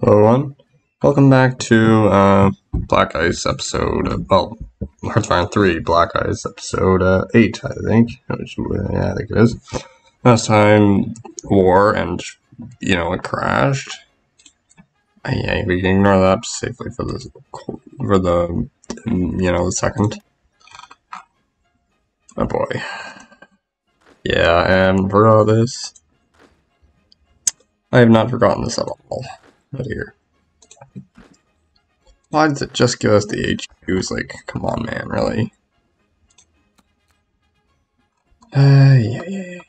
Hello, everyone. Welcome back to uh, Black Ice episode. Uh, well, Hearts of Iron 3 Black Ice episode uh, 8, I think. Which, yeah, I think it is. Last time, war and, you know, it crashed. Uh, yeah, we can ignore that safely for the, for the, you know, the second. Oh boy. Yeah, and for all this, I have not forgotten this at all. Right here. Why does it just give us the HQs? Like, come on, man, really? Uh, yeah, yeah, yeah.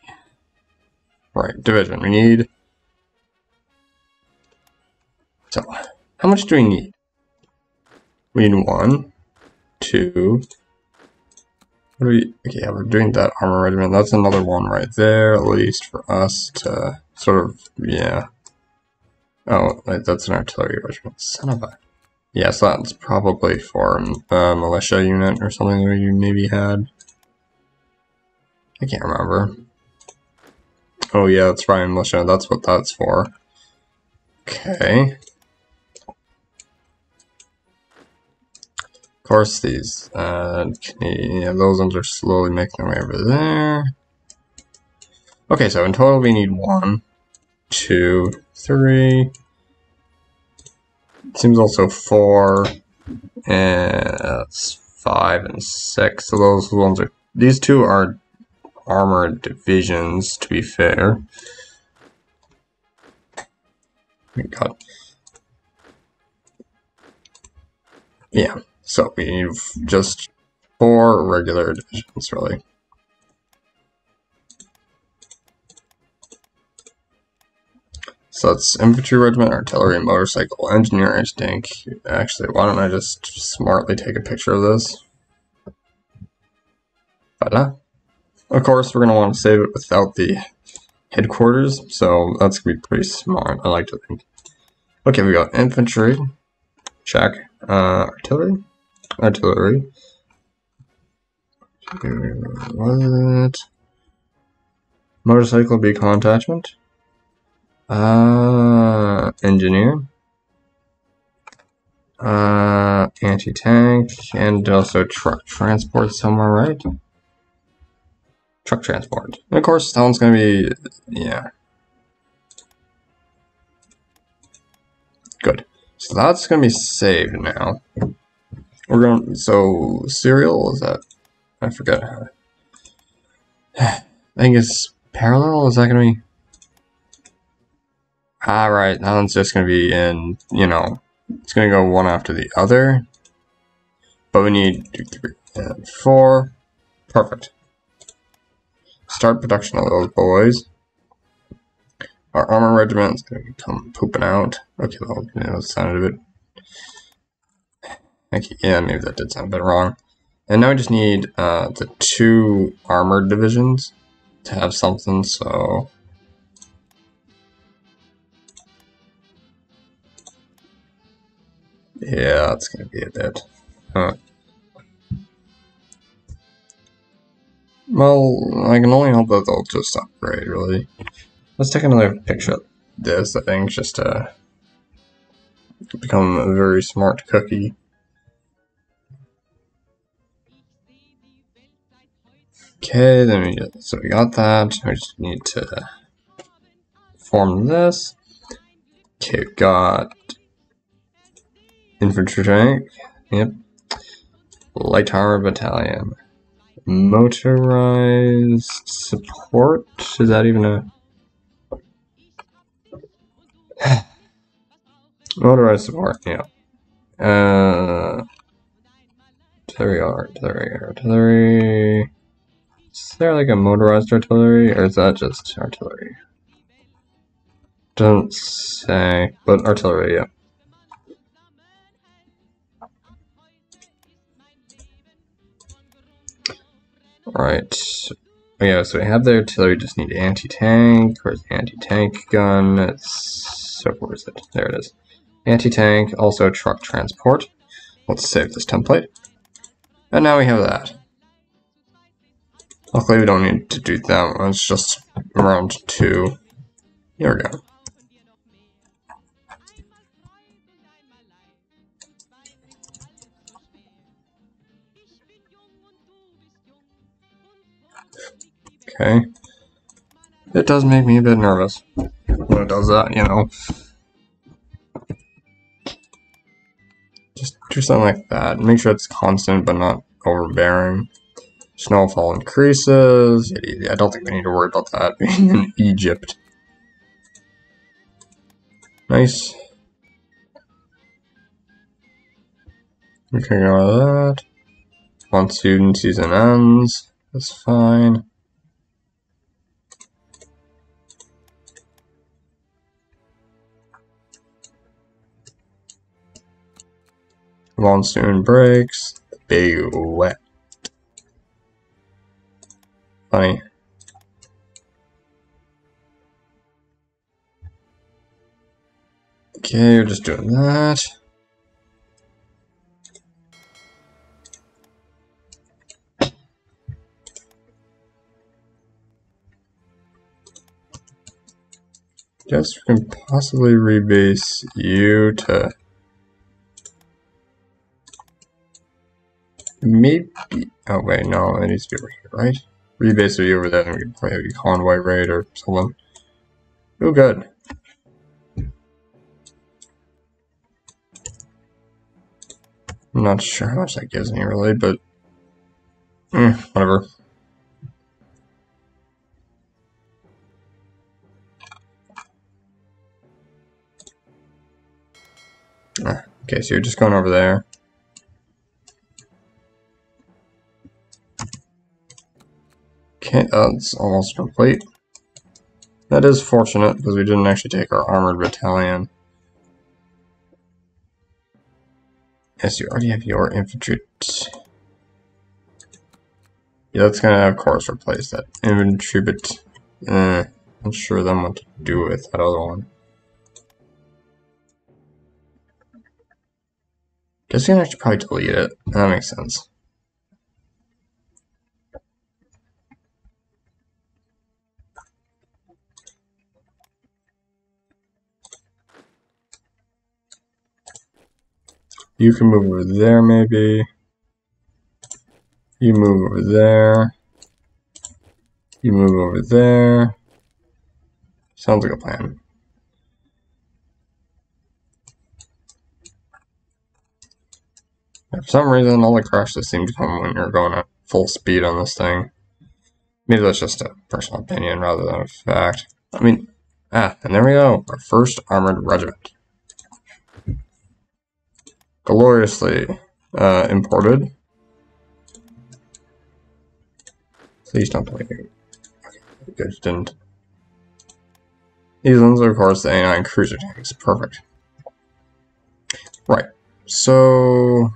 Right, division. We need... So, how much do we need? We need one, two... What do we... Okay, yeah, we're doing that armor regiment. That's another one right there, at least for us to sort of, yeah. Oh, that's an artillery regiment. Son of a... Yes, that's probably for a militia unit or something that you maybe had. I can't remember. Oh yeah, that's Ryan Militia, that's what that's for. Okay. Of course, these, uh, yeah, those ones are slowly making their way over there. Okay, so in total we need one, two, three, Seems also four, and five and six. So those ones are, these two are armored divisions, to be fair. We got, yeah, so we need just four regular divisions, really. So it's infantry regiment, artillery, motorcycle, engineer, tank. Actually, why don't I just smartly take a picture of this? But Of course, we're going to want to save it without the headquarters, so that's going to be pretty smart, I like to think. Okay, we got infantry, check, uh, artillery, artillery, what? Motorcycle beacon attachment, uh, engineer. Uh, anti-tank, and also truck transport somewhere, right? Truck transport. And of course, that one's gonna be, yeah. Good. So that's gonna be saved now. We're going, so, serial, is that, I forget. I think it's parallel, is that gonna be? Alright, that one's just going to be in, you know, it's going to go one after the other. But we need two, three, and four. Perfect. Start production of those boys. Our armor regiment is going to come pooping out. Okay, well, you know, sounded a bit... Okay, yeah, maybe that did sound a bit wrong. And now we just need uh, the two armored divisions to have something, so... Yeah, that's gonna be a bit. Huh. Well, I can only hope that they'll just upgrade, really. Let's take another picture of this, I think, just to become a very smart cookie. Okay, then we so we got that. We just need to form this. Okay, got Infantry tank. Yep. Light armor battalion. Motorized support? Is that even a... Motorized support, yeah. Uh, artillery, artillery, artillery. Is there like a motorized artillery, or is that just artillery? Don't say, but artillery, yeah. Right. Oh, yeah, so we have the artillery, just need anti-tank. Where's the anti-tank gun? So where is it? There it is. Anti-tank, also truck transport. Let's save this template. And now we have that. Luckily we don't need to do that it's just round two. Here we go. Okay. It does make me a bit nervous when it does that, you know. Just do something like that. Make sure it's constant but not overbearing. Snowfall increases. I don't think we need to worry about that being in Egypt. Nice. We can ignore that. Monsoon season ends. That's fine. Monsoon breaks. Big wet. Funny. Okay, we're just doing that. Guess we can possibly rebase you to maybe oh wait no it needs to be over here right? Rebase you over there and we can play convoy raid or something. Oh good. I'm not sure how much that gives me really but eh, whatever. Okay, so you're just going over there. Okay, that's almost complete. That is fortunate, because we didn't actually take our armored battalion. Yes, you already have your infantry. Yeah, that's gonna, of course, replace that infantry, but eh, I'm not sure then what to do with that other one. We can actually probably delete it. That makes sense. You can move over there, maybe. You move over there. You move over there. Sounds like a plan. For some reason, all the crashes seem to come when you're going at full speed on this thing. Maybe that's just a personal opinion rather than a fact. I mean, ah, and there we go. Our first armored regiment. Gloriously uh, imported. Please don't tell me. Okay, good, didn't. These ones are, of course, the A9 cruiser tanks. Perfect. Right. So,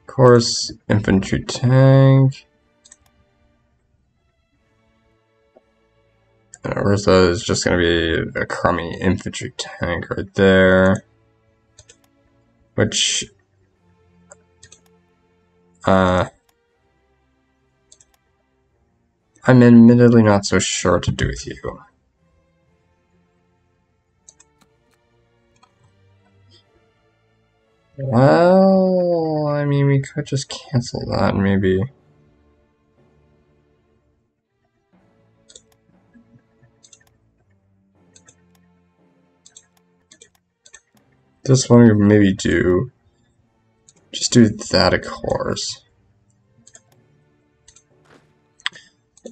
Of course, infantry tank. Urza is just going to be a crummy infantry tank right there. Which, uh, I'm admittedly not so sure to do with you. Well, I mean, we could just cancel that, maybe. This one we maybe do. Just do that, of course.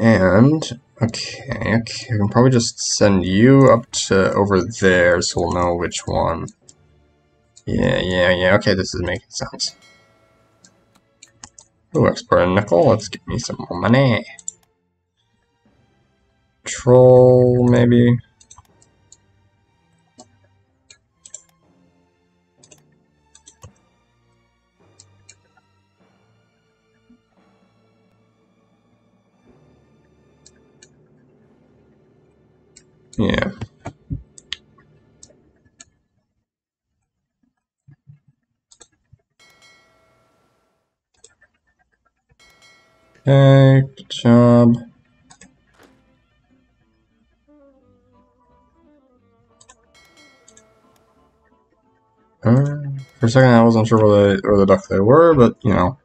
And, okay, okay, I can probably just send you up to over there so we'll know which one. Yeah, yeah, yeah. Okay, this is making sense. Ooh, export a nickel. Let's get me some more money. Troll, maybe. Yeah. Okay, good job. Uh, for a second, I wasn't sure where, they, where the duck they were, but you know,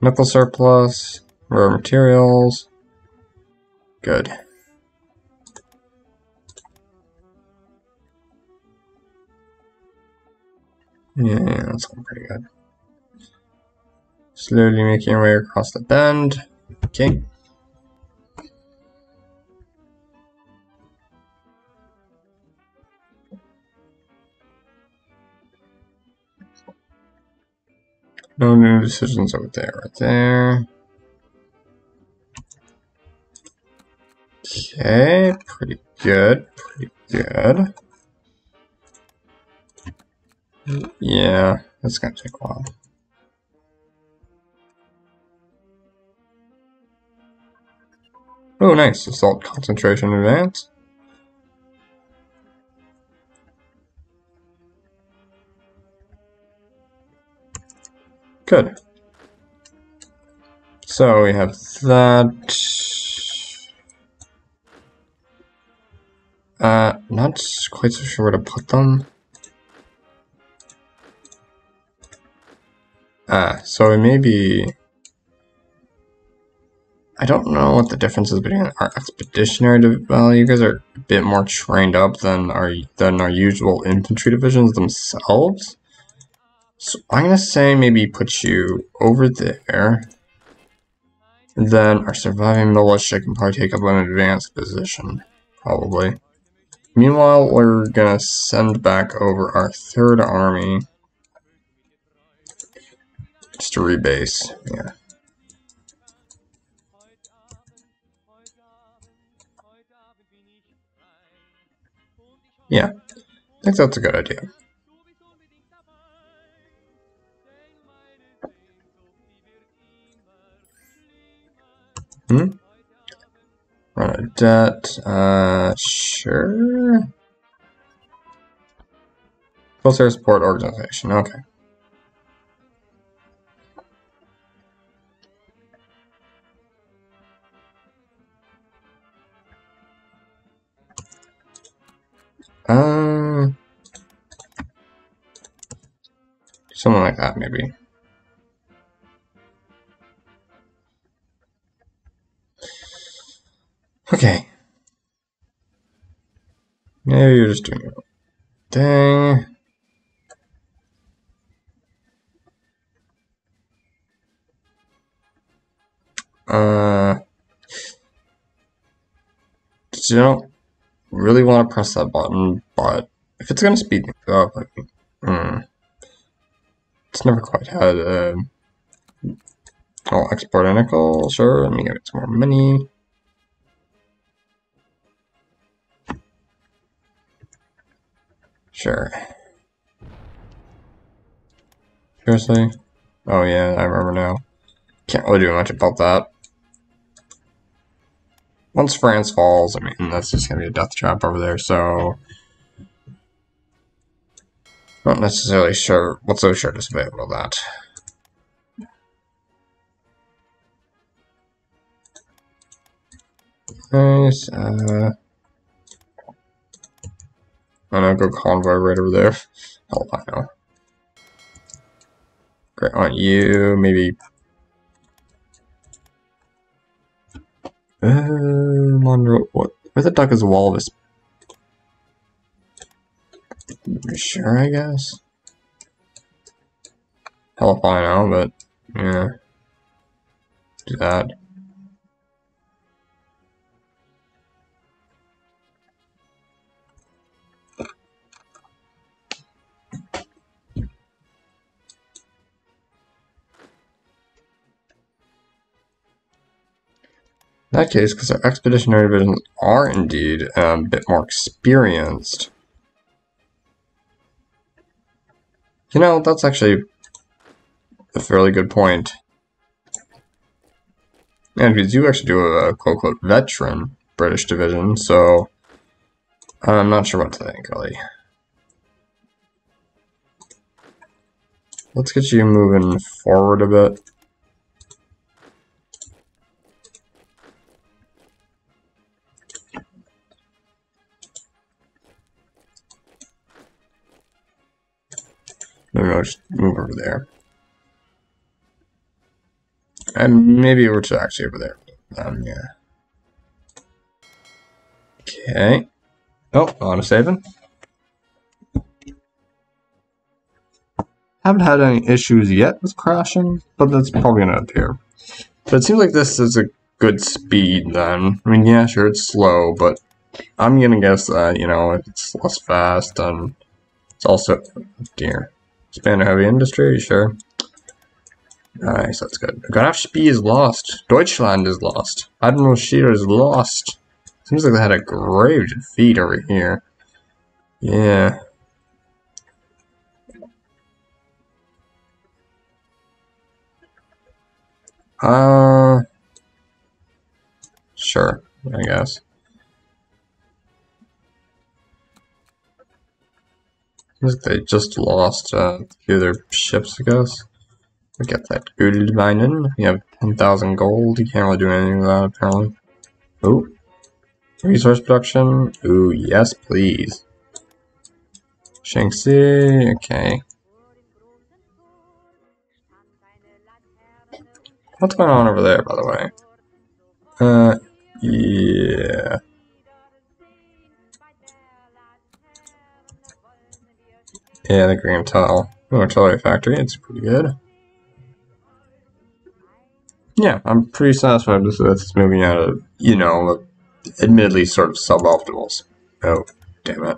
nickel surplus. Rare materials. Good. Yeah, that's going pretty good. Slowly making our way across the bend. Okay. No new decisions over there, right there. Okay, pretty good, pretty good. Yeah, that's gonna take a while. Oh, nice. Assault concentration advance. Good. So we have that. Uh, not quite so sure where to put them. Ah, so maybe... I don't know what the difference is between our expeditionary well, you guys are a bit more trained up than our than our usual infantry divisions themselves. So I'm gonna say maybe put you over there. And then our surviving militia can probably take up an advanced position. Probably. Meanwhile, we're gonna send back over our third army. Just to rebase, yeah. Yeah, I think that's a good idea. Hmm? Run a debt, uh, sure. Full service support organization, okay. Um, something like that, maybe. Okay. Maybe you're just doing your thing. Uh, you don't really want to press that button, but if it's going to speed things up, mean, hmm, it's never quite had a. I'll export a nickel, sure, let me get some more money. Sure. Seriously? Oh yeah, I remember now. Can't really do much about that. Once France falls, I mean, that's just gonna be a death trap over there, so... Not necessarily sure, what's so sure to about that. Nice, uh... I know, go convoy right over there. Hell, I know. Great on you, maybe. Uh, Monroe, what? Where the duck is Walvis? Sure, I guess. Hell if I know, but yeah. Do that. That case, because our expeditionary divisions are indeed um, a bit more experienced, you know, that's actually a fairly good point. And we do actually do a quote-unquote veteran British division, so I'm not sure what to think, really. Let's get you moving forward a bit. Maybe I'll just move over there. And maybe we're actually over there. Um, yeah. Okay. Oh, auto saving. Haven't had any issues yet with crashing, but that's probably gonna appear. But it seems like this is a good speed then. I mean, yeah, sure, it's slow, but I'm gonna guess that, you know, it's less fast and it's also, dear, expand heavy industry, sure. Nice, that's good. Graf Spee is lost. Deutschland is lost. Admiral Scheer is lost. Seems like they had a grave defeat over here. Yeah. Uh, sure, I guess. They just lost uh, a few of their ships, I guess. We get that gold mining. We have 10,000 gold. You can't really do anything with that, apparently. Oh. Resource production. Ooh, yes, please. Shanxi. Okay. What's going on over there, by the way? Uh, yeah. Yeah, the green tile. Oh, Artillery factory, it's pretty good. Yeah, I'm pretty satisfied with this moving out of, you know, admittedly sort of suboptimals. Oh, damn it.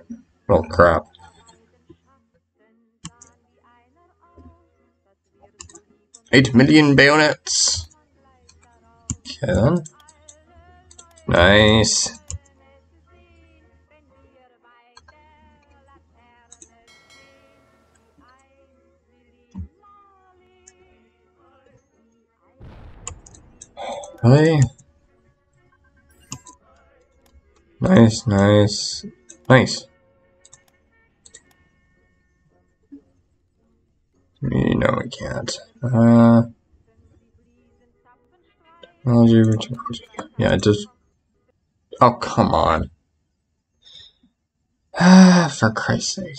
Well, crap. Eight million bayonets. Okay then. Nice. Really? Nice, nice, nice. No, we can't. Uh, technology, yeah, just. Oh, come on. Ah, for Christ's sake.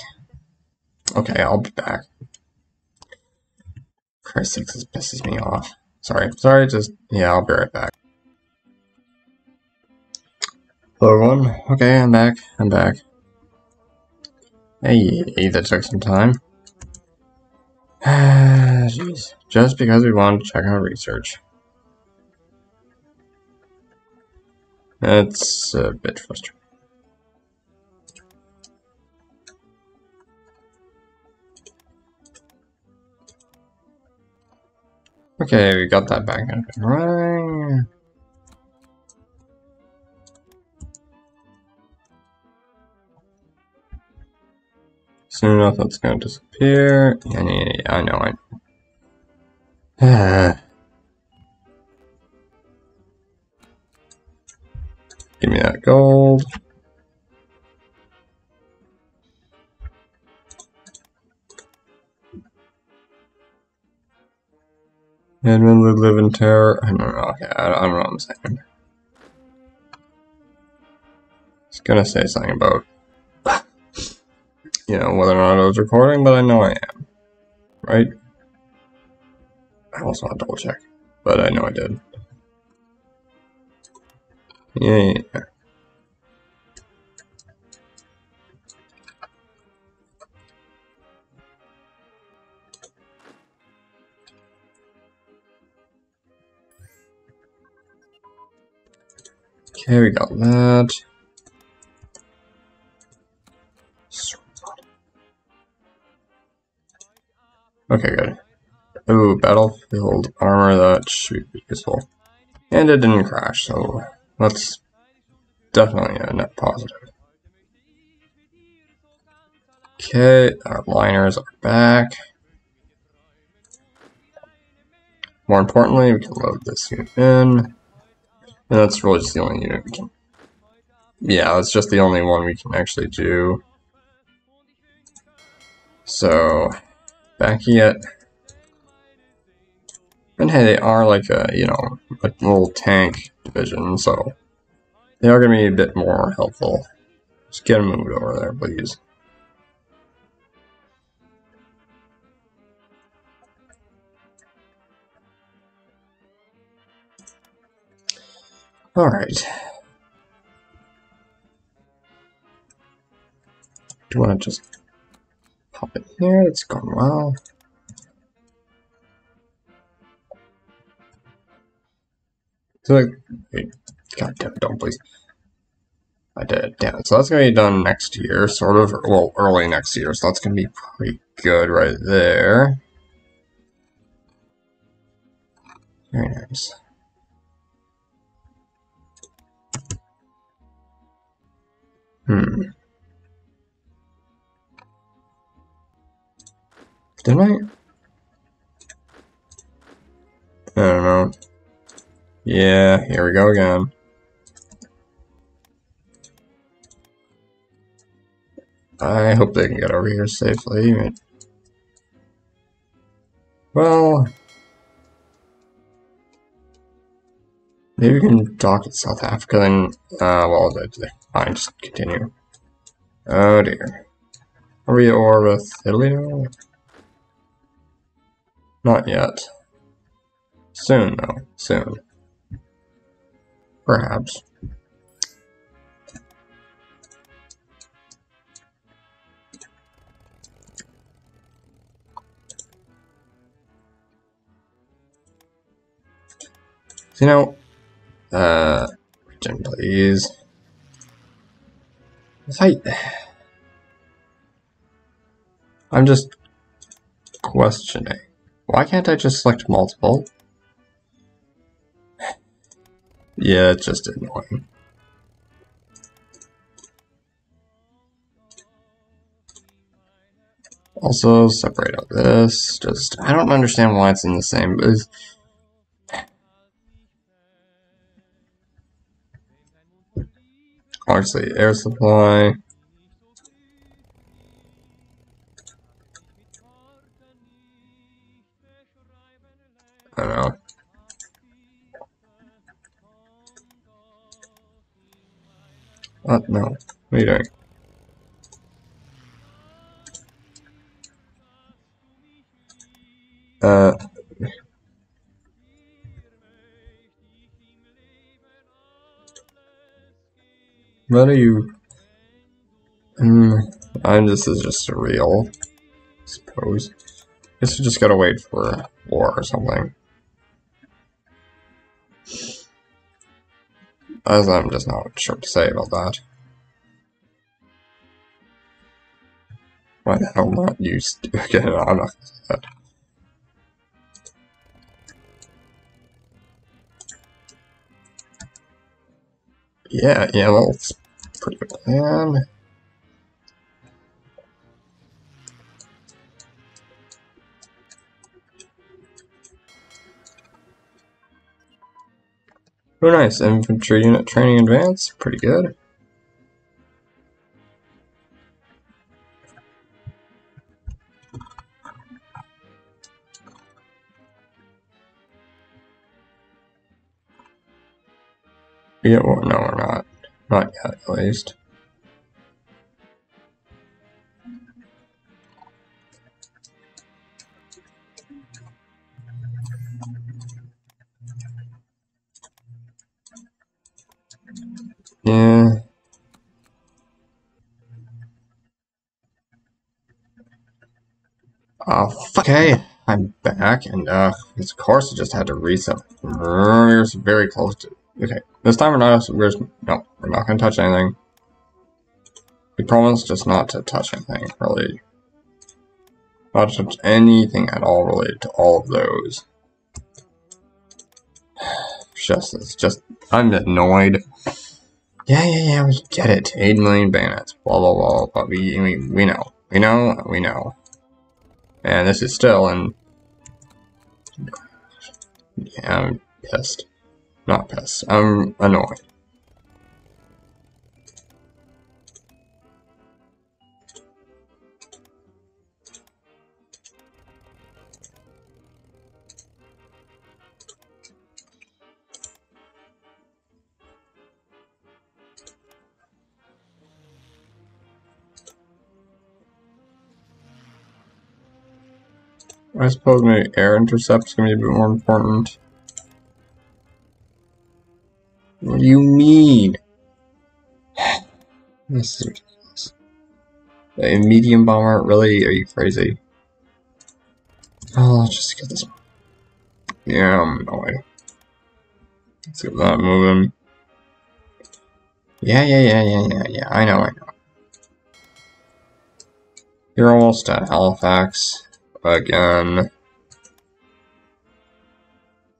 Okay, I'll be back. Christ's sake, this pisses me off. Sorry, sorry, just, yeah, I'll be right back. Hello everyone, okay, I'm back, I'm back. Hey, that took some time. Jeez, just because we wanted to check out research. That's a bit frustrating. Okay, we got that back in running. Soon enough, that's to disappear. Yeah, yeah, yeah, I know, I know. Give me that gold. Edmund would live in terror. I don't know. Okay, I, don't know what I'm saying. I was gonna say something about, you know, whether or not I was recording, but I know I am. Right? I also want to double check, but I know I did. Yeah. Okay, we got that. Okay, good. Ooh, battlefield armor, that should be useful. And it didn't crash, so that's definitely a net positive. Okay, our liners are back. More importantly, we can load this unit in. And that's really just the only unit we can... Yeah, that's just the only one we can actually do. So, back yet. And hey, they are like a, you know, a little tank division, so they are going to be a bit more helpful. Just get them moved over there, please. Alright. Do you want to just pop it here? It's going well. So, like, wait, God damn don't please. I did, it, damn it. So that's gonna be done next year, sort of, well, early next year, so that's gonna be pretty good right there. Very nice. Hmm. Didn't I? I don't know. Yeah, here we go again. I hope they can get over here safely. Well, maybe we can dock at South Africa then, uh, well, fine, just continue. Oh dear. Are we or with Italy? Not yet. Soon, though. Soon. Perhaps. you know, uh, region, I'm just questioning. Why can't I just select multiple? yeah, it's just annoying. Also, separate out this. Just, I don't understand why it's in the same, but obviously air supply. I know. What? No. What are you doing? Uh, What are you? Mm, I'm. This is just surreal. I suppose. Guess we just gotta wait for war or something. As I'm just not sure to say about that. Why the hell not used to? Again, I'm not gonna say that. Yeah, yeah, that's pretty good plan. Oh nice, infantry unit training advance, pretty good. Yeah, well, no, we're not. Not yet, at least. Yeah. Oh, okay. I'm back, and uh, of course I just had to reset. We're very close to Okay, this time we're not, we're, no, not to touch anything. We promise just not to touch anything, really. Not to touch anything at all related to all of those. Just, it's just, I'm annoyed. Yeah, yeah, yeah, we get it. 8 million bayonets, blah, blah, blah, but we, we, we know. We know, we know. And this is still in... Yeah, I'm pissed. Not pissed. I'm annoyed. I suppose maybe air intercept's gonna be a bit more important. What do you mean? this is ridiculous. A medium bomber? Really? Are you crazy? Oh, let's just get this. Yeah, I'm annoyed. Let's get that moving. Yeah, yeah, yeah, yeah, yeah, yeah. I know, I know. You're almost at Halifax again.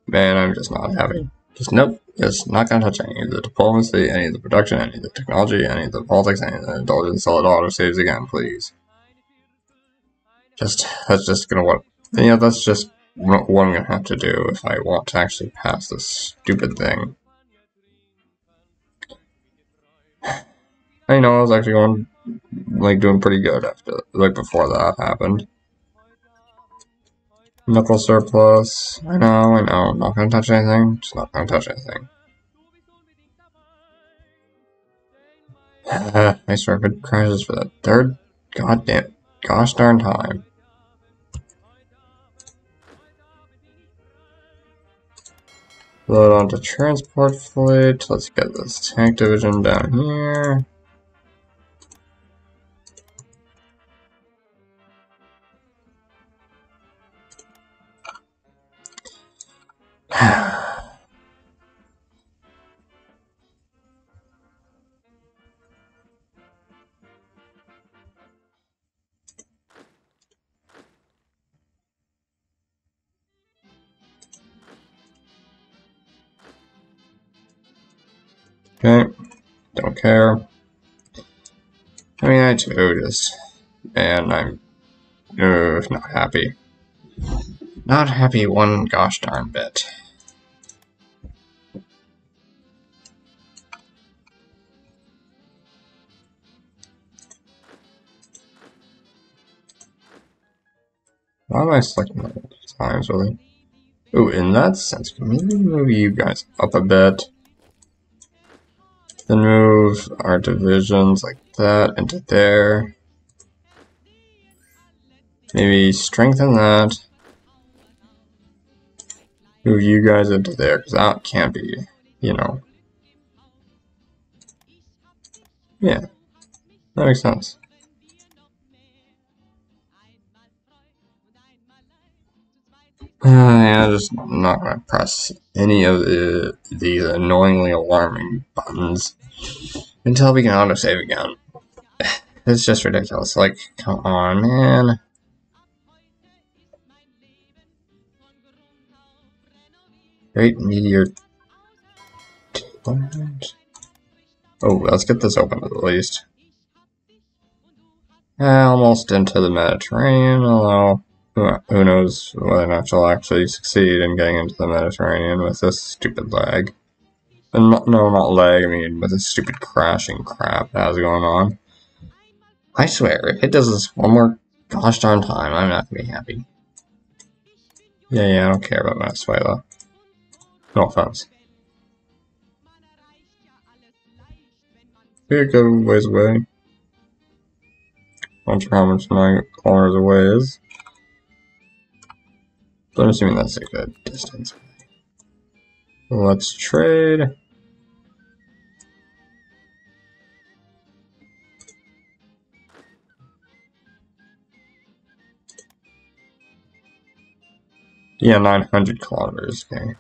Man, I'm just not happy. Just nope. Just not gonna touch any of the diplomacy, any of the production, any of the technology, any of the politics, any of the intelligence, solid auto saves again, please. Just that's just gonna what you know. That's just what I'm gonna have to do if I want to actually pass this stupid thing. I know I was actually going like doing pretty good after like before that happened. Nickel surplus. I know, I know. I'm not gonna touch anything. Just not gonna touch anything. nice rapid crashes for the third goddamn gosh darn time. Load onto transport fleet. Let's get this tank division down here. Okay, don't care. I mean, I just, and I'm uh, not happy. Not happy one gosh darn bit. Why am I selecting multiple times, really? Oh, in that sense, can maybe move you guys up a bit. Then move our divisions like that into there. Maybe strengthen that. Move you guys into there, because that can't be, you know. Yeah, that makes sense. Uh, yeah, just not gonna press any of the these annoyingly alarming buttons until we can autosave again. It's just ridiculous. Like, come on, man. Great meteor. Oh, let's get this open at least. Almost into the Mediterranean, although who knows whether or not she'll actually succeed in getting into the Mediterranean with this stupid lag. And no, not lag, I mean with this stupid crashing crap that has going on. I swear, if it does this one more gosh darn time, I'm not gonna be happy. Yeah, yeah, I don't care about Venezuela. No offense. Here, go ways away. Sure how much my kilometers away is. I'm assuming that's a good distance. Let's trade. Yeah, 900 kilometers, okay.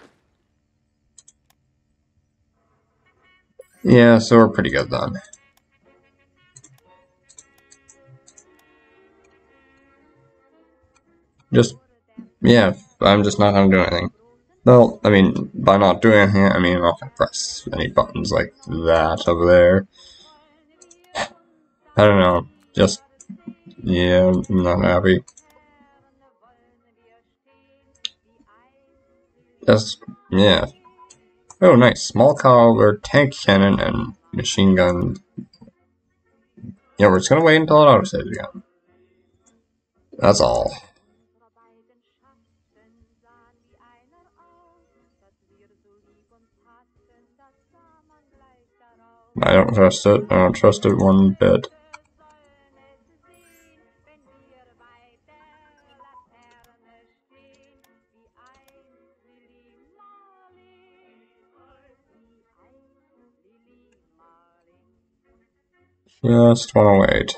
Yeah, so we're pretty good then. Just yeah, I'm just not gonna do anything. Well, I mean, by not doing anything, I mean I'm not gonna press any buttons like that over there. I don't know, just, yeah, I'm not happy. Just, yeah. Oh, nice. Small caliber tank cannon and machine gun. Yeah, we're just gonna wait until it auto autosaves again. That's all. I don't trust it. I don't trust it one bit. Just want to wait.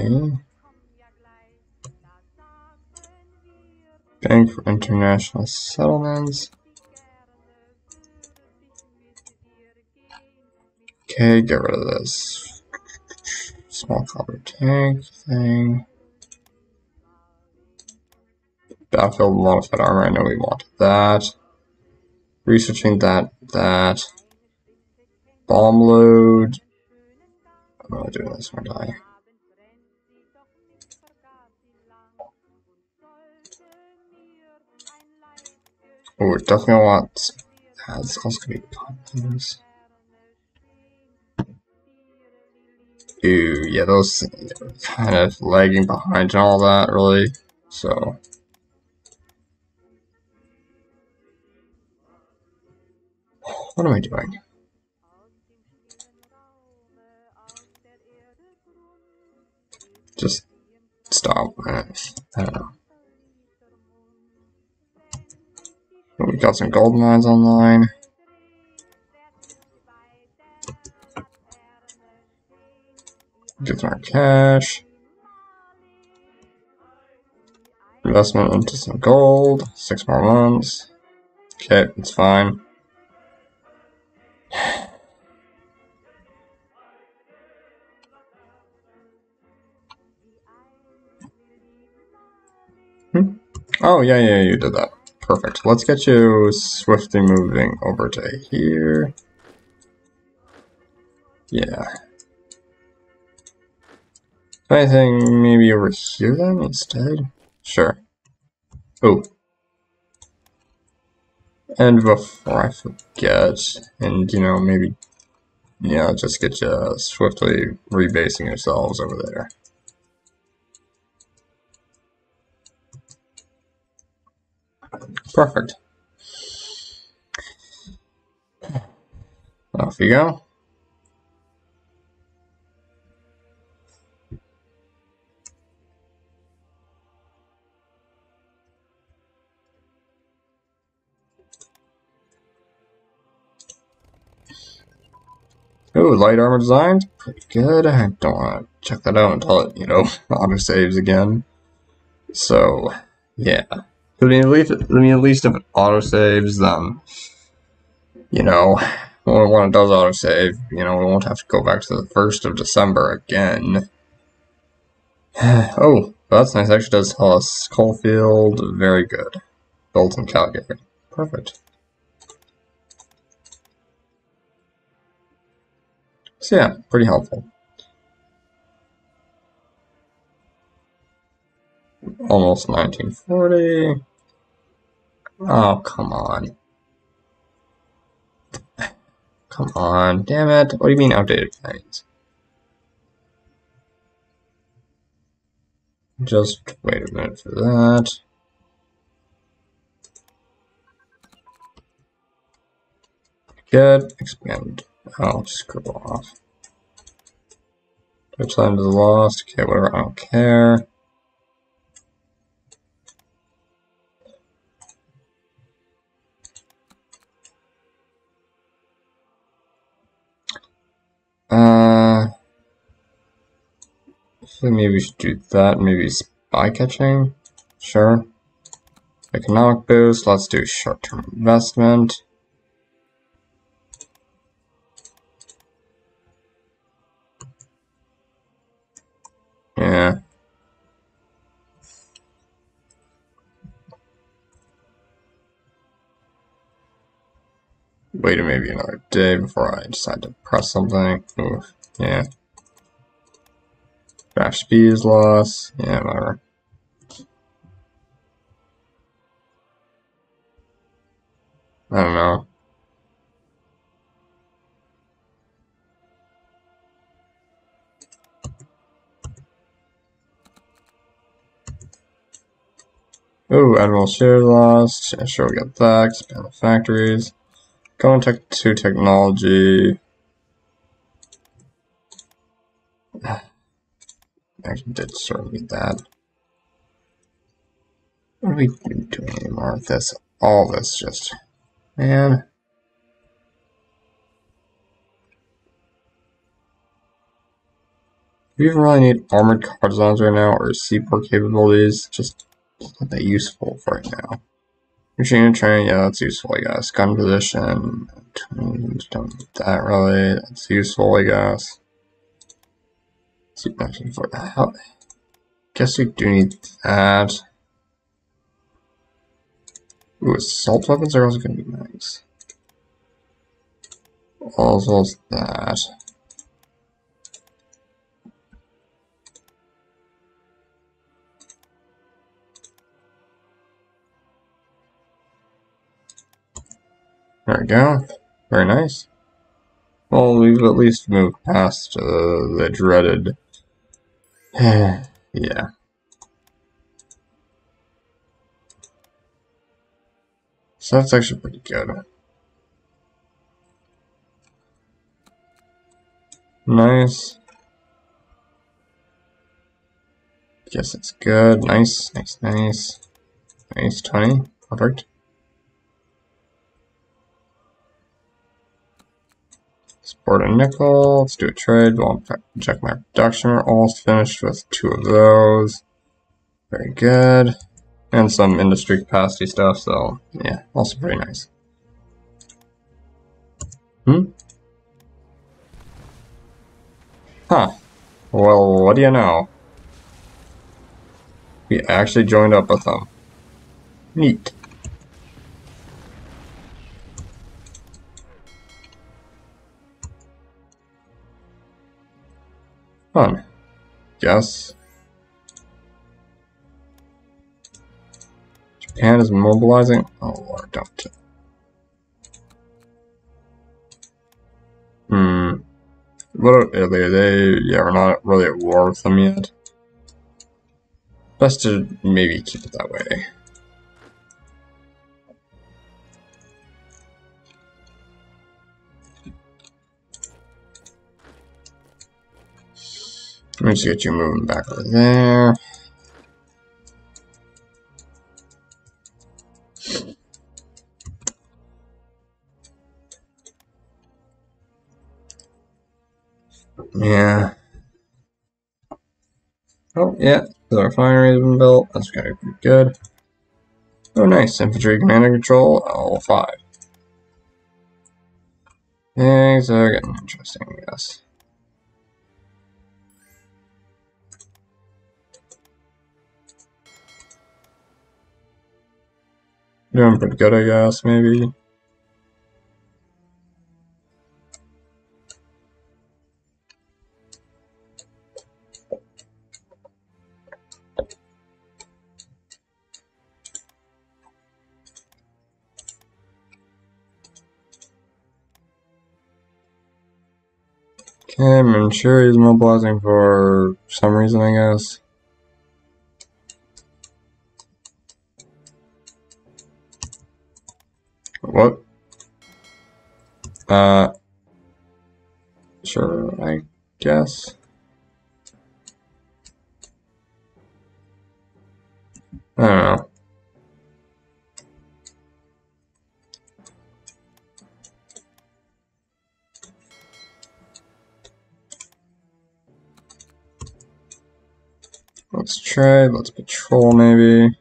Okay. Bank for International Settlements. die Okay, get rid of this small copper tank thing. Battlefield modified armor, I know we want that. Researching that, that. Bomb load. I'm not doing this, aren't I? Abend Oh, definitely want that. It's also gonna be pumpkins. Ooh, yeah, those kind of lagging behind and all that, really. So, what am I doing? Just stop. I don't know. We got some gold mines online. Get our cash. Investment into some gold. Six more months. Okay, it's fine. Hmm? Oh, yeah, yeah, you did that. Perfect. Let's get you swiftly moving over to here. Yeah. Anything maybe over here then instead? Sure. Oh. And before I forget, and you know, maybe, yeah, just get you swiftly rebasing yourselves over there. Perfect. Off you go. Ooh, light armor designs, pretty good. I don't want to check that out until it, you know, auto saves again. So, yeah. I mean, at least, I mean, at least if it auto saves, then, you know, when it does auto save, you know, we won't have to go back to the 1st of December again. oh, that's nice. Actually, does tell us Coalfield. Very good. Built in Calgary. Perfect. So yeah, pretty helpful. Almost 1940. Oh, come on. Come on, damn it. What do you mean outdated things? Just wait a minute for that. Good. Expand. Oh, scribble off. Which Touchline is lost. Okay, whatever. I don't care. Uh, maybe we should do that. Maybe spy catching. Sure. Economic boost. Let's do short-term investment. Yeah. Wait maybe another day before I decide to press something. Oof. Yeah. Dash speed is lost. Yeah, whatever. I don't know. Ooh, Admiral Scheer lost. Sure, we got that. Expand the factories. Go and tech to technology. I did sort of need that. What are we doing anymore with this? All this just, man. Do we really need armored courtesans right now or seaport capabilities? Just not that useful right now. Machine train, yeah, that's useful, I guess. Gun position, don't need that really. That's useful, I guess. Suppression for the hell. Guess we do need that. Ooh, assault weapons are also gonna be nice. Also that. There we go. Very nice. Well, we've at least moved past uh, the dreaded... yeah. So that's actually pretty good. Nice. Guess it's good. Nice, nice, nice. Nice, 20. Perfect. A nickel. Let's do a trade. We'll check my production. We're almost finished with two of those. Very good. And some industry capacity stuff, so yeah, also pretty nice. Hmm? Huh. Well, what do you know? We actually joined up with them. Neat. Yes. Japan is mobilizing. Oh lord, don't. Hmm. What are Italy? They, yeah, we're not really at war with them yet. Best to maybe keep it that way. Let me just get you moving back over there. Yeah. Oh, yeah, the refinery has been built. That's gonna be good. Oh, nice. Infantry command and control, L5. Things are getting interesting, I guess. Doing pretty good, I guess, maybe. Okay, I'm sure he's mobilizing for some reason, I guess. What? Uh, sure, I guess. I don't know. Let's try, let's patrol maybe.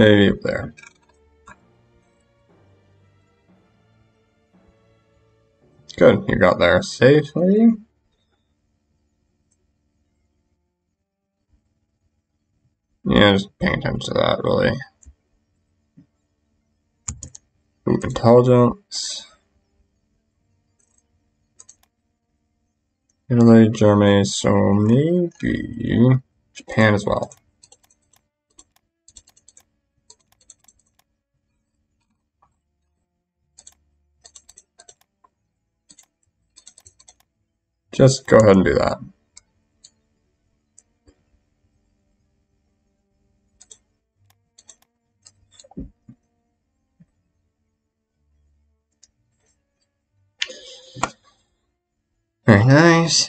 Maybe up there. Good, you got there safely. Yeah, just paying attention to that, really. Ooh, intelligence. Italy, Germany, so maybe Japan as well. Just go ahead and do that. Very nice.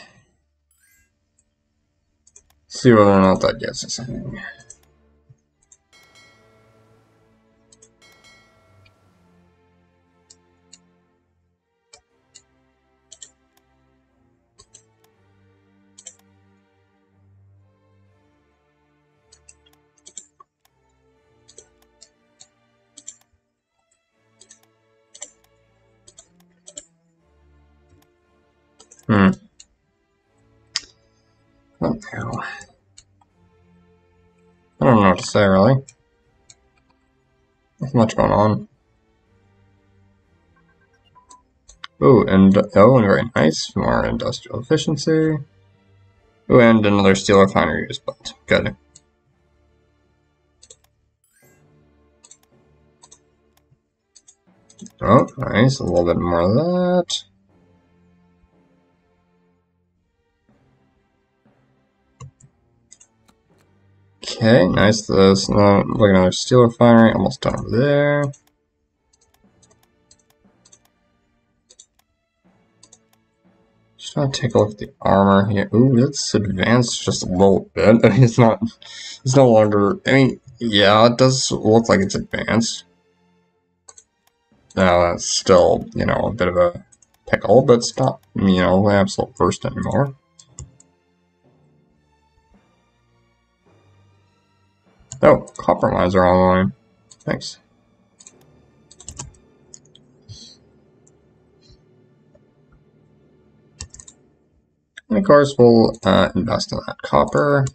See whether or not that gets us anything. Oh, and very nice. More industrial efficiency. Ooh, and another steel refinery is built. Good. Oh, nice. A little bit more of that. Okay, nice. This uh, at another steel refinery, almost done over there. To take a look at the armor here. Ooh, it's advanced just a little bit. It's not. It's no longer. I mean, yeah, it does look like it's advanced. Now that's still, you know, a bit of a pickle, but it's not, you know, absolute worst anymore. Oh, copper mines online. Thanks. And of course, we'll uh, invest in that copper.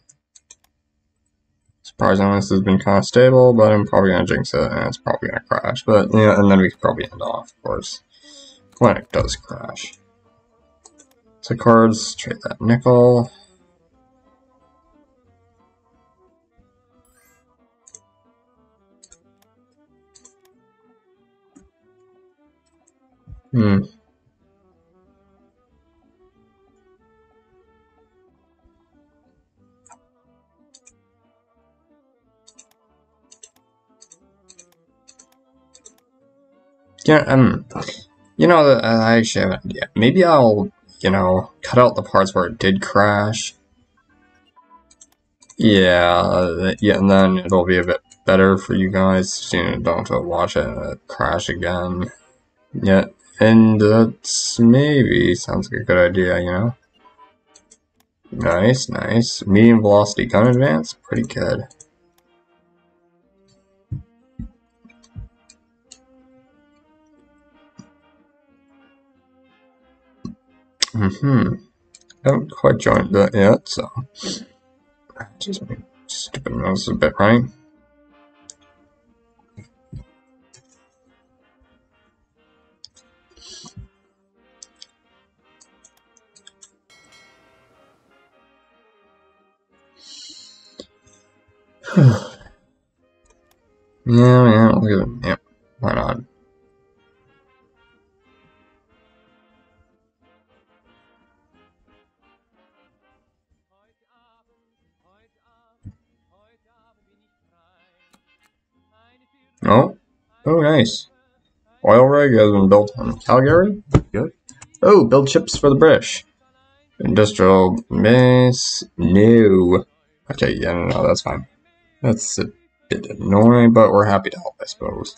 Surprisingly, this has been kind of stable, but I'm probably going to jinx it, and it's probably going to crash. But, yeah, and then we could probably end off, of course, when it does crash. So cards, trade that nickel. Hmm. Yeah, um, you know, I actually have an idea. Maybe I'll, you know, cut out the parts where it did crash. Yeah, yeah, and then it'll be a bit better for you guys, you don't have to watch it crash again. Yeah, and that's maybe sounds like a good idea, you know? Nice, nice. Medium velocity gun advance, pretty good. Mm-hmm. Haven't quite joined that yet, so just stupid nose a bit, right? yeah, yeah, look at. Yeah, why not? Oh, oh, nice. Oil rig has been built on Calgary. Good. Oh, build ships for the British. Industrial base. No. Okay, yeah, no, no, that's fine. That's a bit annoying, but we're happy to help, I suppose.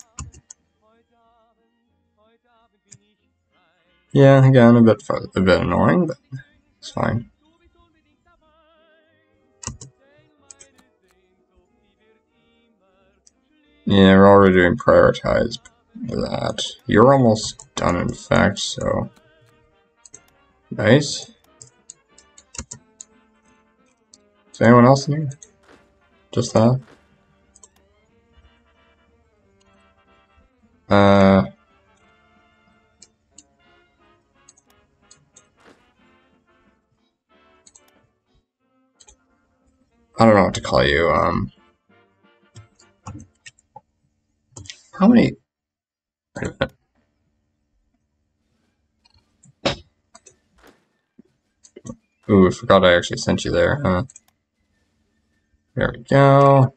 Yeah, again, a bit a bit annoying, but it's fine. Yeah, we're already doing prioritize that. You're almost done, in fact, so... Nice. Is anyone else in here? Just that? Uh... I don't know what to call you, um... How many... Ooh, I forgot I actually sent you there, huh? There we go.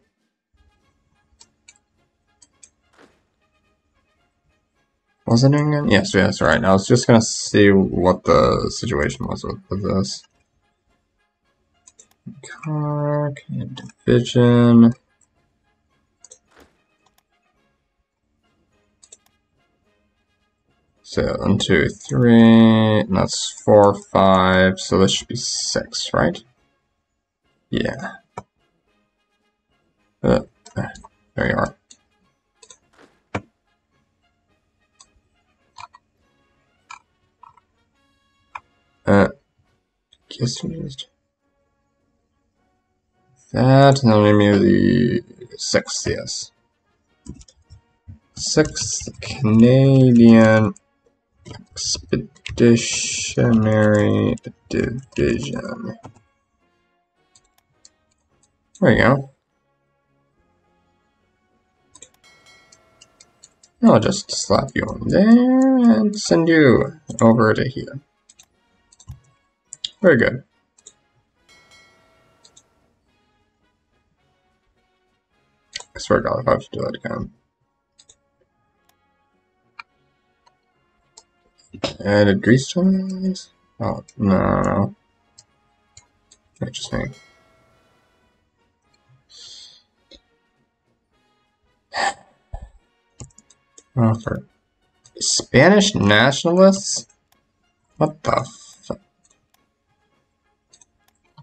was it it? Yes, yes, right. I was just gonna see what the situation was with, with this. Car, division. So one, two, three, and that's four, five, so this should be six, right? Yeah. Uh, there you are. Uh, guess used that, and then we the sixth, yes. Sixth Canadian Expeditionary Division. There you go. I'll just slap you on there and send you over to here. Very good. I swear to God, if I have to do that again. Added grease tones? Oh, no, no, no. Interesting. Oh, for Spanish nationalists? What the fuck?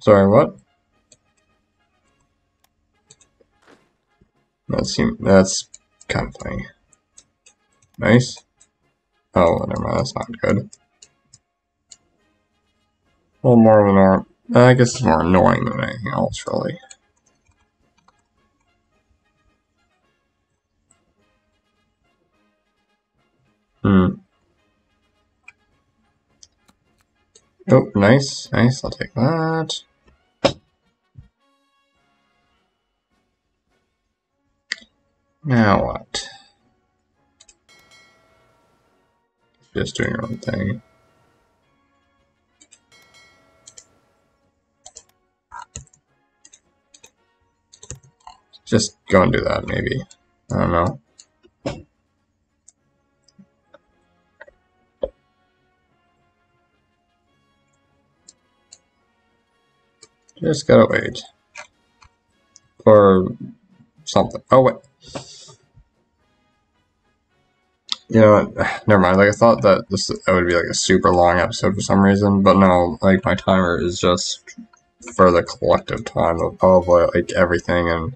Sorry, what? That seems that's kind of funny. Nice. Oh, never mind, that's not good. A little more of an arm. I guess it's more annoying than anything else, really. Hmm. Oh, nice, nice, I'll take that. Now what? Just doing your own thing. Just go and do that, maybe. I don't know. Just gotta wait. For something. Oh, wait. You know what? Never mind. Like, I thought that this that would be like a super long episode for some reason, but no, like, my timer is just for the collective time of, of like, everything, and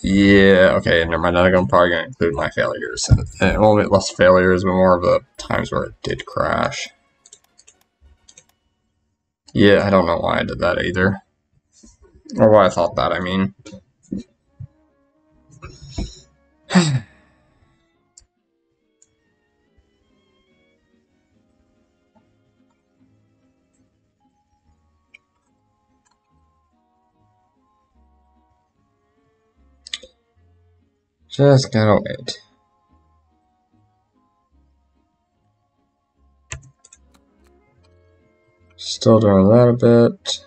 yeah, okay, never mind. I'm probably gonna include my failures. And it won't be less failures, but more of the times where it did crash. Yeah, I don't know why I did that either. Or why I thought that, I mean. Just gotta wait. Still doing that a bit.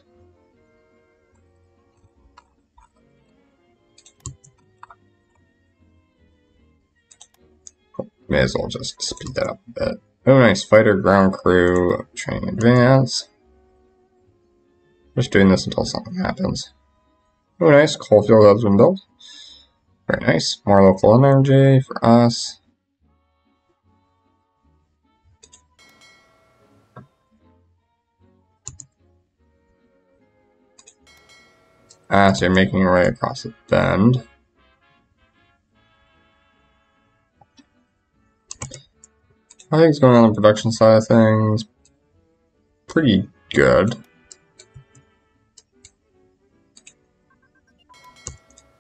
May as well just speed that up a bit. Oh, nice. Fighter ground crew training advance. Just doing this until something happens. Oh, nice. Coalfield has been built. Very nice. More local energy for us. Ah, so you're making your way across the bend. I think it's going on the production side of things pretty good.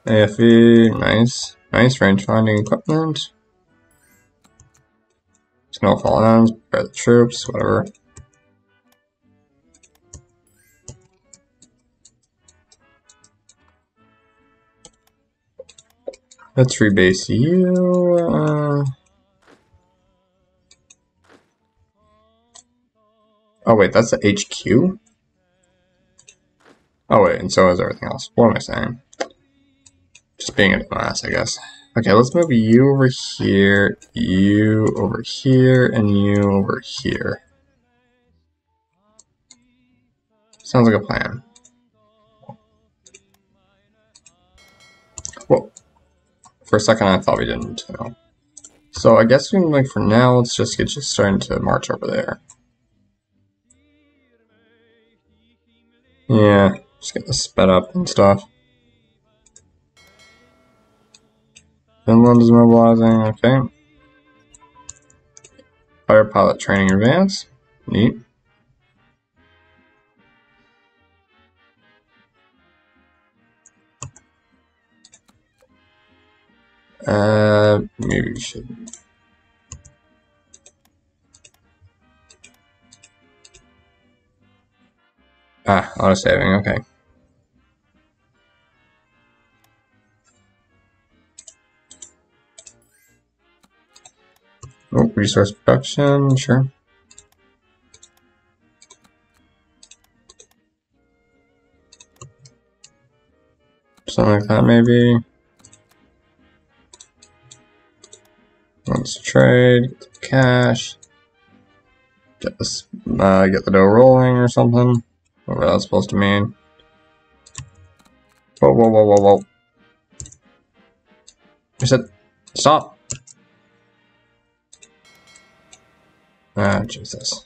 AFE, nice. Nice range finding equipment. Snowfall ends, by the troops, whatever. Let's rebase you. Uh... Oh wait, that's the HQ? Oh wait, and so is everything else. What am I saying? Just being a dumbass, I guess. Okay, let's move you over here, you over here, and you over here. Sounds like a plan. Well, for a second I thought we didn't. So I guess we can, like, for now, let's just get you starting to march over there. Yeah, just get this sped up and stuff. Is mobilizing, okay. Fire pilot training advance. Neat. Uh, maybe we should. Ah, auto saving, okay. Oh, resource production, sure. Something like that, maybe. Let's trade, get the cash, get this, uh, get the dough rolling or something. Whatever that's supposed to mean. Whoa, whoa, whoa, whoa, whoa. I said, stop. Ah, Jesus.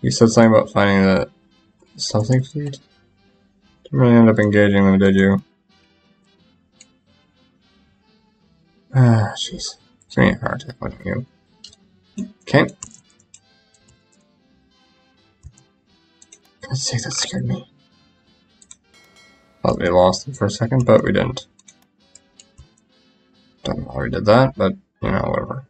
You said something about finding the something fleet? Didn't really end up engaging them, did you? Ah, jeez. It's me a heart attack at you. Okay. Let's see, that scared me. Thought we lost them for a second, but we didn't. Don't know how we did that, but, you know, whatever.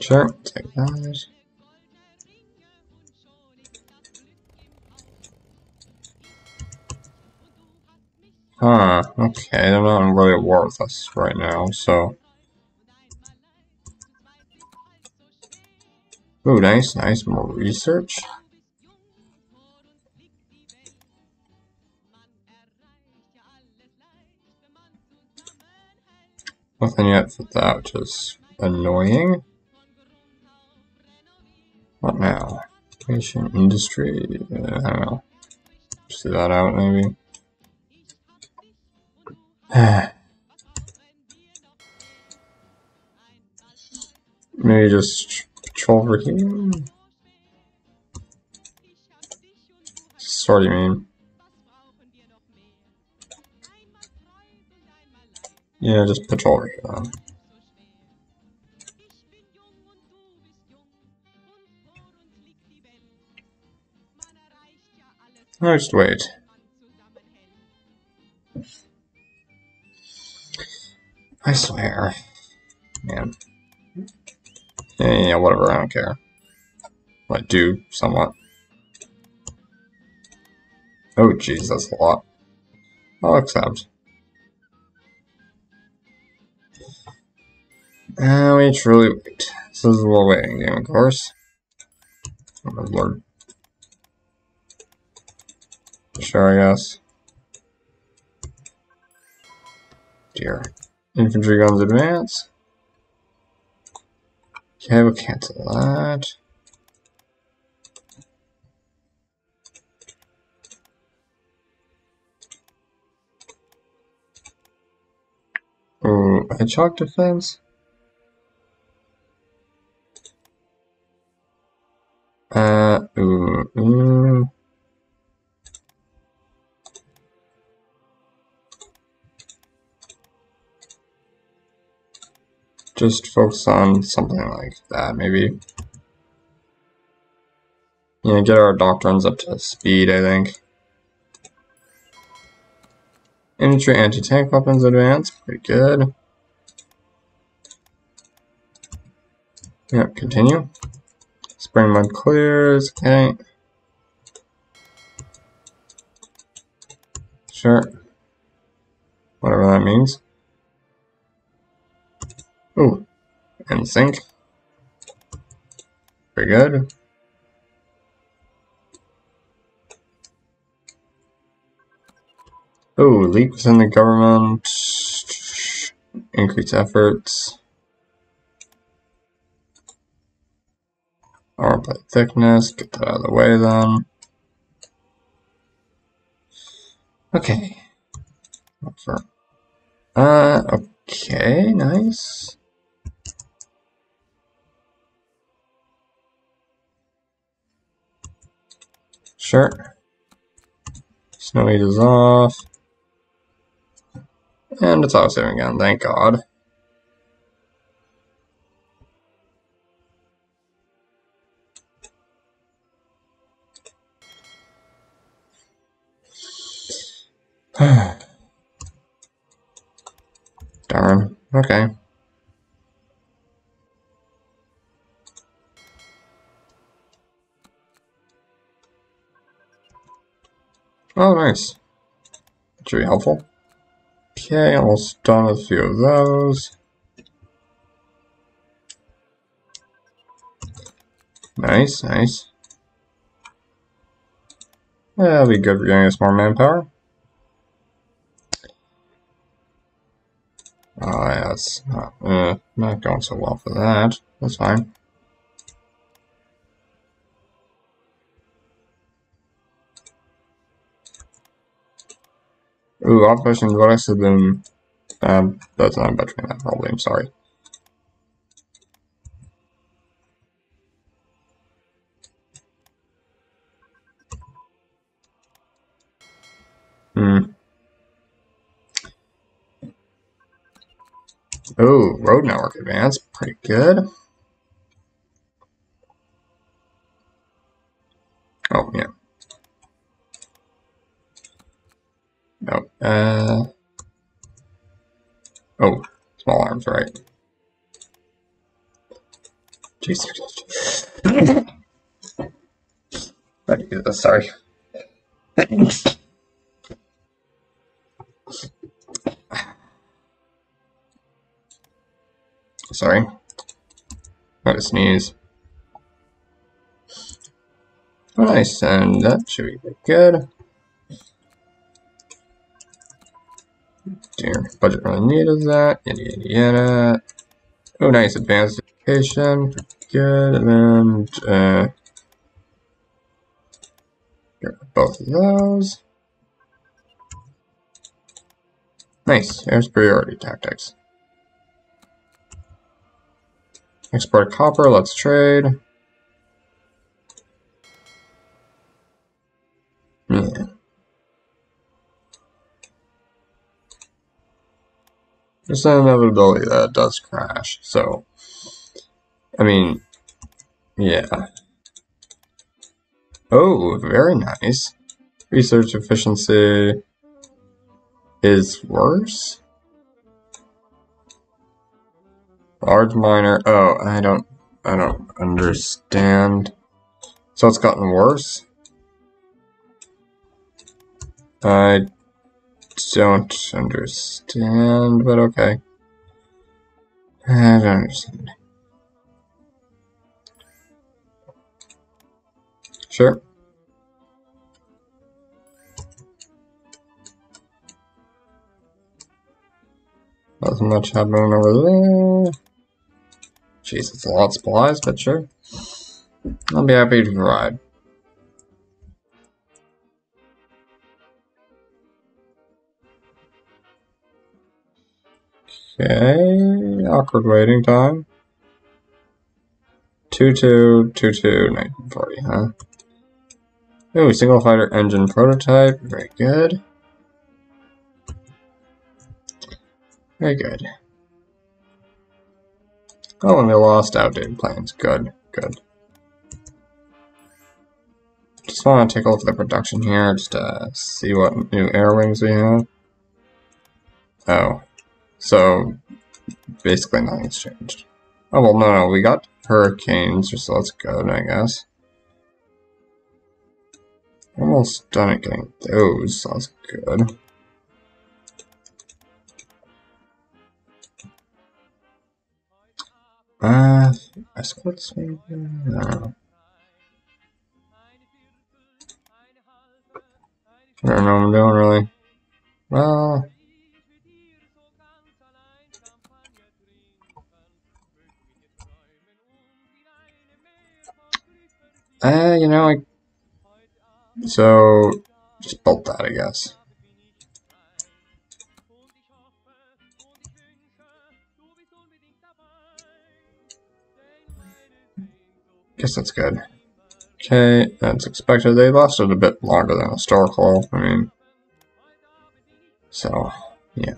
Sure, take that. Huh, okay, they're not really at war with us right now, so... Ooh, nice, nice, more research. Nothing yet for that, which is annoying. What now? Patient industry, uh, I don't know. See that out, maybe? Maybe just patrol over here? Sorry, mean. Yeah, just patrol over here just wait. I swear. Man. Yeah, yeah, whatever, I don't care. I do, somewhat. Oh, jeez, that's a lot. I'll accept. And we truly wait. This is a little waiting game, of course. Oh my lord. Sure, I guess. Dear. Infantry guns advance. Okay, we'll cancel that. Oh, hedgehog defense? Uh, ooh, ooh. Just focus on something like that, maybe. Yeah, get our doctrines up to speed, I think. Infantry anti-tank weapons advance, pretty good. Yep, continue. Spring mud clears, okay. Sure. Whatever that means. Ooh. And sync. Very good. Oh, leak within the government. Increase efforts. Armor plate thickness. Get that out of the way then. Okay. Uh, okay, nice. Sure. Snow is off. And it's auto saving again, thank god. Darn. Okay. Oh, nice. That should be helpful. Okay, almost done with a few of those. Nice, nice. That'll be good for getting us more manpower. Oh yeah, it's not, uh, not going so well for that. That's fine. Ooh, Operation Vorax has been... Um, that's not between that probably, I'm sorry. Hmm. Oh, road network advance, pretty good. Oh, yeah. No. Uh. Oh, small arms, right. Jesus. Sorry. Sorry. Got to sneeze. Nice, and that should be good. Dear, budget really needed that. Yada yada yada. Oh, nice, advanced education. Good, and uh, both of those. Nice, air superiority tactics. Export copper, let's trade. There's an inevitability that it does crash, so I mean yeah. Oh, very nice. Research efficiency is worse? Large minor. Oh, I don't. I don't understand. So it's gotten worse. I don't understand, but okay. I don't understand. Sure. Nothing much happening over there. Jeez, it's a lot of supplies, but sure. I'll be happy to provide. Okay, awkward waiting time. 2 2 2 2 1940, huh? Ooh, single fighter engine prototype, very good. Very good. Oh, and they lost outdated plans. Good, good. Just want to take a look at the production here, just to see what new air wings we have. Oh, so basically nothing's changed. Oh well, no, no, we got hurricanes, so that's good, I guess. Almost done at getting those, so that's good. Uh, I squats maybe? No. I don't know what I'm doing really. Well. Uh, you know, like, so just bolt that, I guess. Guess that's good. Okay, that's expected. They lasted a bit longer than historical. I mean, so, yeah.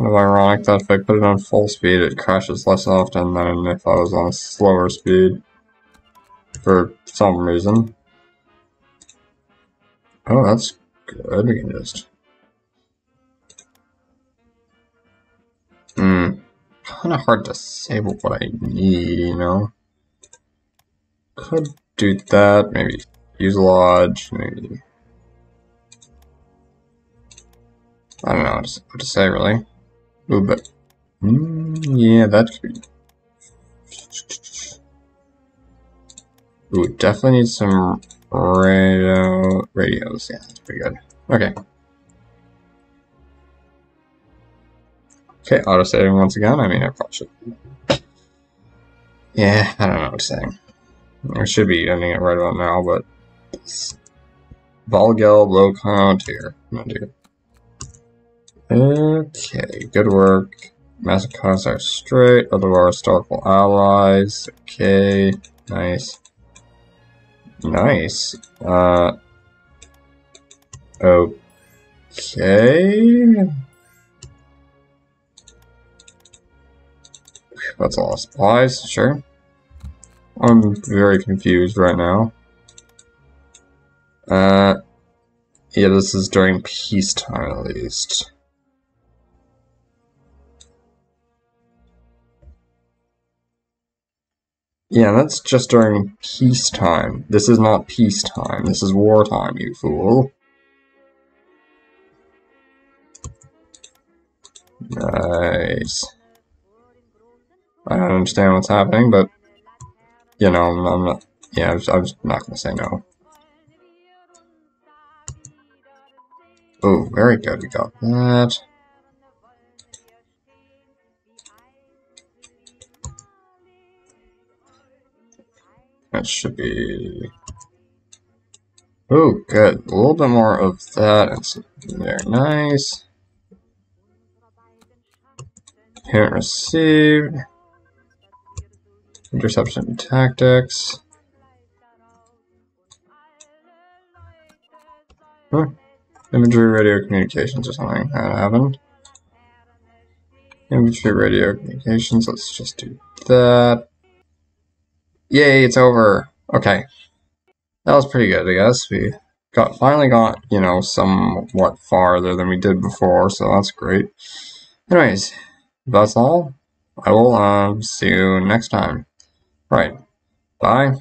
Kind of ironic that if I put it on full speed, it crashes less often than if I was on a slower speed. For some reason. Oh, that's good. We can just... Hmm. Kind of hard to say what I need, you know? Could do that, maybe use a lodge, maybe... I don't know what to say, really. Ooh, but... Mm, yeah, that could be... Ooh, definitely need some radio... radios. Yeah, that's pretty good. Okay. Okay, auto-saving once again. I mean, I probably should... Yeah, I don't know what I'm saying. I should be ending it right about now, but... Volgel, low count here. Oh dear. Okay, good work. Massive are straight, other our historical allies. Okay, nice. Nice. Uh, okay. That's a lot of supplies, sure. I'm very confused right now. Uh, yeah, this is during peacetime at least. Yeah, that's just during peacetime. This is not peacetime. This is wartime, you fool. Nice. I don't understand what's happening, but, you know, I'm, I'm not, yeah, I was, I was not to say no. Oh, very good, we got that. That should be... Oh, good. A little bit more of that. It's very nice. Parent received. Interception tactics. Huh. Imagery radio communications or something. That happened. Imagery radio communications. Let's just do that. Yay, it's over. Okay. That was pretty good, I guess. We got finally got, you know, somewhat farther than we did before, so that's great. Anyways, that's all. I will uh, see you next time. Right. Bye.